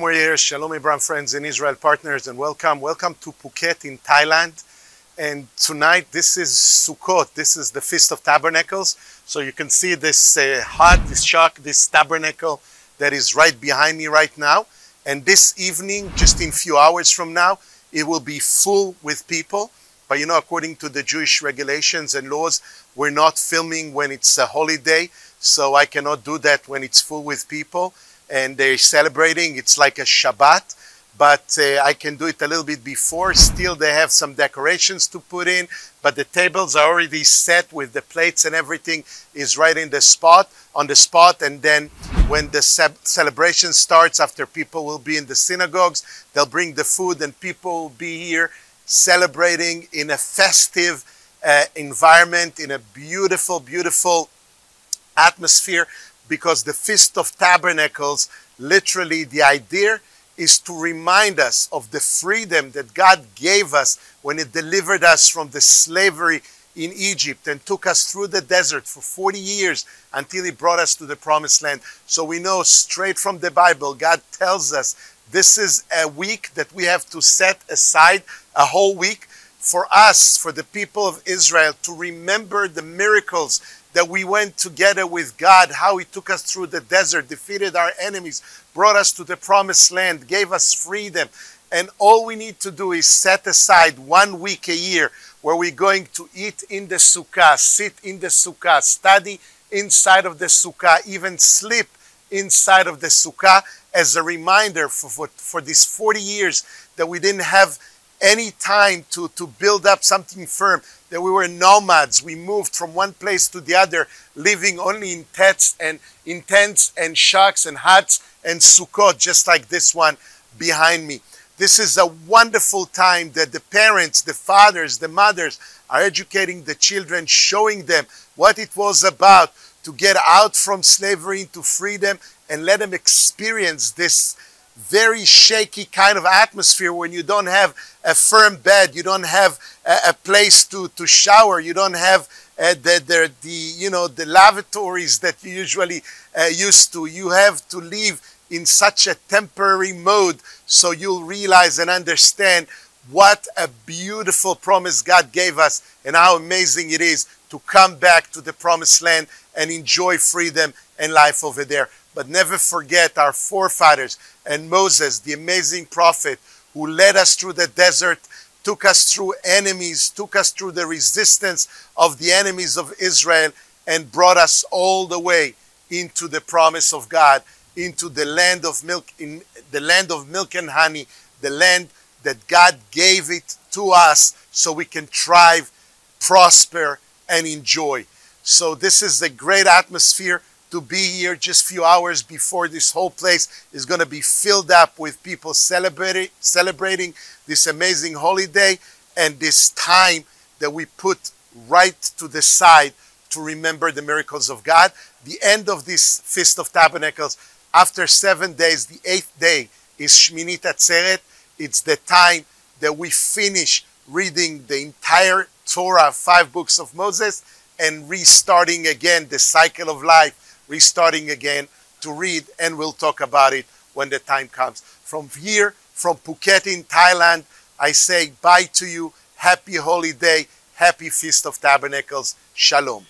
Shalom warriors, Shalom Abraham friends in Israel partners and welcome. Welcome to Phuket in Thailand. And tonight this is Sukkot. This is the Feast of Tabernacles. So you can see this uh, hut, this shak, this tabernacle that is right behind me right now. And this evening, just in few hours from now, it will be full with people. But you know, according to the Jewish regulations and laws, we're not filming when it's a holiday. So I cannot do that when it's full with people and they're celebrating. It's like a Shabbat, but uh, I can do it a little bit before. Still, they have some decorations to put in, but the tables are already set with the plates and everything is right in the spot, on the spot. And then when the celebration starts, after people will be in the synagogues, they'll bring the food and people will be here celebrating in a festive uh, environment, in a beautiful, beautiful atmosphere because the Feast of Tabernacles, literally the idea is to remind us of the freedom that God gave us when He delivered us from the slavery in Egypt and took us through the desert for 40 years until He brought us to the promised land. So we know straight from the Bible, God tells us this is a week that we have to set aside, a whole week for us, for the people of Israel, to remember the miracles that we went together with God, how He took us through the desert, defeated our enemies, brought us to the promised land, gave us freedom. And all we need to do is set aside one week a year where we're going to eat in the sukkah, sit in the sukkah, study inside of the sukkah, even sleep inside of the sukkah as a reminder for, for, for these 40 years that we didn't have any time to, to build up something firm, that we were nomads. We moved from one place to the other, living only in tents and in tents and shacks and huts and sukkot, just like this one behind me. This is a wonderful time that the parents, the fathers, the mothers are educating the children, showing them what it was about to get out from slavery into freedom and let them experience this very shaky kind of atmosphere when you don't have a firm bed, you don't have a, a place to, to shower, you don't have uh, the, the, the, you know, the lavatories that you usually uh, used to. You have to live in such a temporary mode so you'll realize and understand what a beautiful promise God gave us and how amazing it is to come back to the promised land and enjoy freedom and life over there. But never forget our forefathers and Moses, the amazing prophet who led us through the desert, took us through enemies, took us through the resistance of the enemies of Israel, and brought us all the way into the promise of God, into the land of milk, in the land of milk and honey, the land that God gave it to us so we can thrive, prosper, and enjoy. So this is a great atmosphere to be here just a few hours before this whole place is going to be filled up with people celebrating, celebrating this amazing holiday and this time that we put right to the side to remember the miracles of God. The end of this Feast of Tabernacles, after seven days, the eighth day is Shemini Atzeret. It's the time that we finish reading the entire Torah, five books of Moses, and restarting again the cycle of life restarting again to read, and we'll talk about it when the time comes. From here, from Phuket in Thailand, I say bye to you. Happy holiday. Happy Feast of Tabernacles. Shalom.